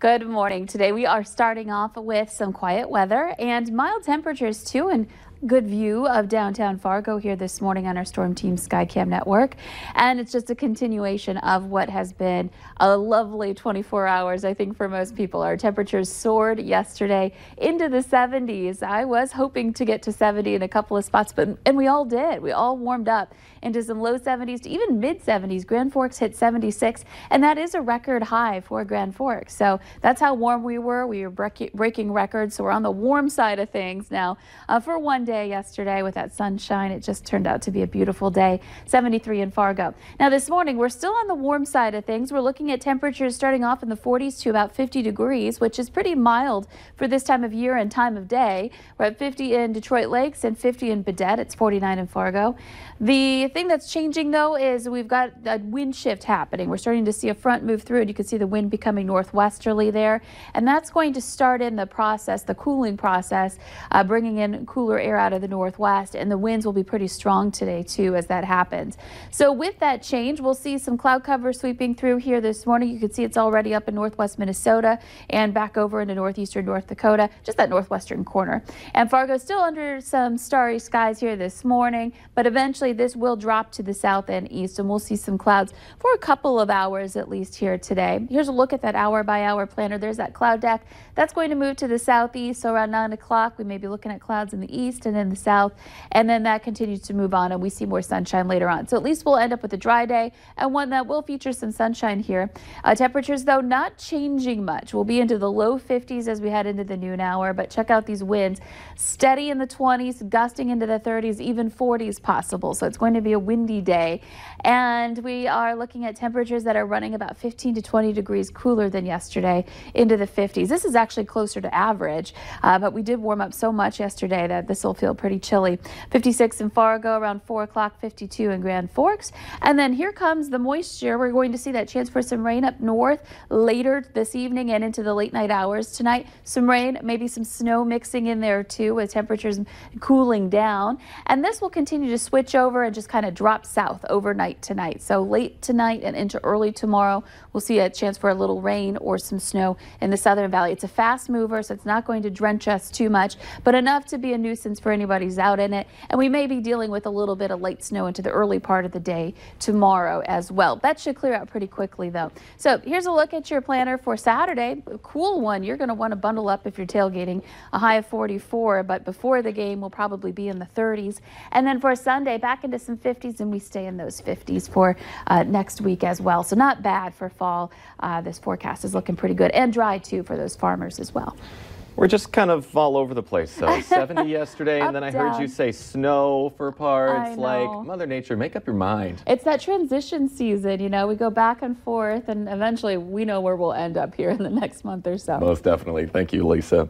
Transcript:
Good morning. Today we are starting off with some quiet weather and mild temperatures too and good view of downtown Fargo here this morning on our Storm Team Skycam network. And it's just a continuation of what has been a lovely 24 hours, I think, for most people. Our temperatures soared yesterday into the 70s. I was hoping to get to 70 in a couple of spots, but and we all did. We all warmed up into some low 70s to even mid 70s. Grand Forks hit 76, and that is a record high for Grand Forks. So that's how warm we were. We were breaking records, so we're on the warm side of things now uh, for one day yesterday with that sunshine. It just turned out to be a beautiful day. 73 in Fargo. Now this morning, we're still on the warm side of things. We're looking at temperatures starting off in the 40s to about 50 degrees, which is pretty mild for this time of year and time of day. We're at 50 in Detroit Lakes and 50 in Baudette. It's 49 in Fargo. The thing that's changing though is we've got a wind shift happening. We're starting to see a front move through and you can see the wind becoming northwesterly there. And that's going to start in the process, the cooling process, uh, bringing in cooler air out of the northwest. And the winds will be pretty strong today too as that happens. So with that change, we'll see some cloud cover sweeping through here this morning. You can see it's already up in northwest Minnesota and back over into northeastern North Dakota, just that northwestern corner. And Fargo still under some starry skies here this morning, but eventually this will drop to the south and east, and we'll see some clouds for a couple of hours at least here today. Here's a look at that hour by hour planner. There's that cloud deck. That's going to move to the southeast. So around 9 o'clock, we may be looking at clouds in the east and in the south, and then that continues to move on, and we see more sunshine later on. So at least we'll end up with a dry day and one that will feature some sunshine here. Uh, temperatures, though, not changing much. We'll be into the low 50s as we head into the noon hour, but check out these winds. Steady in the 20s, gusting into the 30s, even 40s possible so it's going to be a windy day. And we are looking at temperatures that are running about 15 to 20 degrees cooler than yesterday into the 50s. This is actually closer to average, uh, but we did warm up so much yesterday that this will feel pretty chilly. 56 in Fargo around 4 o'clock, 52 in Grand Forks. And then here comes the moisture. We're going to see that chance for some rain up north later this evening and into the late night hours tonight. Some rain, maybe some snow mixing in there too with temperatures cooling down. And this will continue to switch over and just kind of drop south overnight tonight. So late tonight and into early tomorrow, we'll see a chance for a little rain or some snow in the southern valley. It's a fast mover, so it's not going to drench us too much, but enough to be a nuisance for anybody who's out in it. And we may be dealing with a little bit of late snow into the early part of the day tomorrow as well. That should clear out pretty quickly though. So here's a look at your planner for Saturday. A cool one. You're going to want to bundle up if you're tailgating. A high of 44, but before the game will probably be in the 30s. And then for Sunday, back back into some 50s and we stay in those 50s for uh, next week as well. So not bad for fall. Uh, this forecast is looking pretty good and dry too for those farmers as well. We're just kind of all over the place. So 70 yesterday, and then I down. heard you say snow for parts. Like Mother Nature, make up your mind. It's that transition season, you know. We go back and forth, and eventually we know where we'll end up here in the next month or so. Most definitely. Thank you, Lisa.